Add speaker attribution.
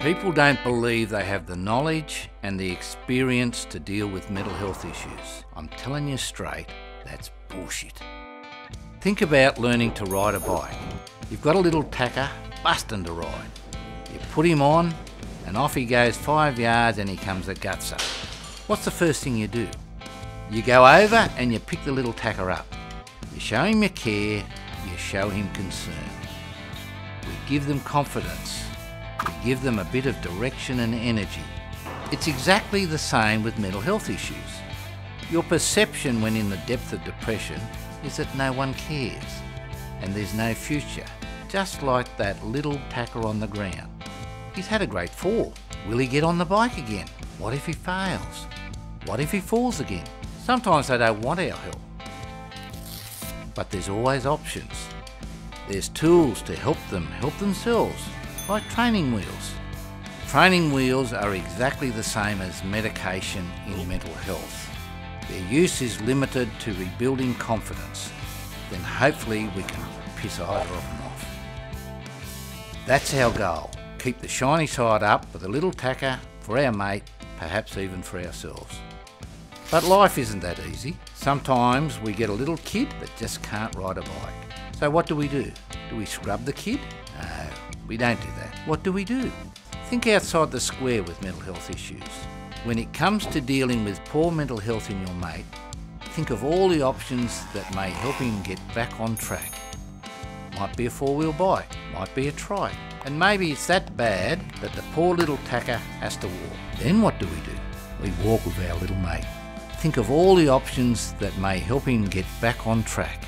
Speaker 1: People don't believe they have the knowledge and the experience to deal with mental health issues. I'm telling you straight, that's bullshit. Think about learning to ride a bike. You've got a little tacker busting to ride. You put him on, and off he goes five yards and he comes a gutser. What's the first thing you do? You go over and you pick the little tacker up. You show him your care, you show him concern. We give them confidence. Give them a bit of direction and energy. It's exactly the same with mental health issues. Your perception when in the depth of depression is that no one cares and there's no future, just like that little tacker on the ground. He's had a great fall. Will he get on the bike again? What if he fails? What if he falls again? Sometimes they don't want our help. But there's always options. There's tools to help them help themselves, like training wheels. Training wheels are exactly the same as medication in mental health. Their use is limited to rebuilding confidence. Then hopefully we can piss either of them off. That's our goal. Keep the shiny side up with a little tacker for our mate, perhaps even for ourselves. But life isn't that easy. Sometimes we get a little kid that just can't ride a bike. So what do we do? Do we scrub the kid? We don't do that. What do we do? Think outside the square with mental health issues. When it comes to dealing with poor mental health in your mate, think of all the options that may help him get back on track. Might be a four-wheel bike, might be a trike, and maybe it's that bad that the poor little tacker has to walk. Then what do we do? We walk with our little mate. Think of all the options that may help him get back on track.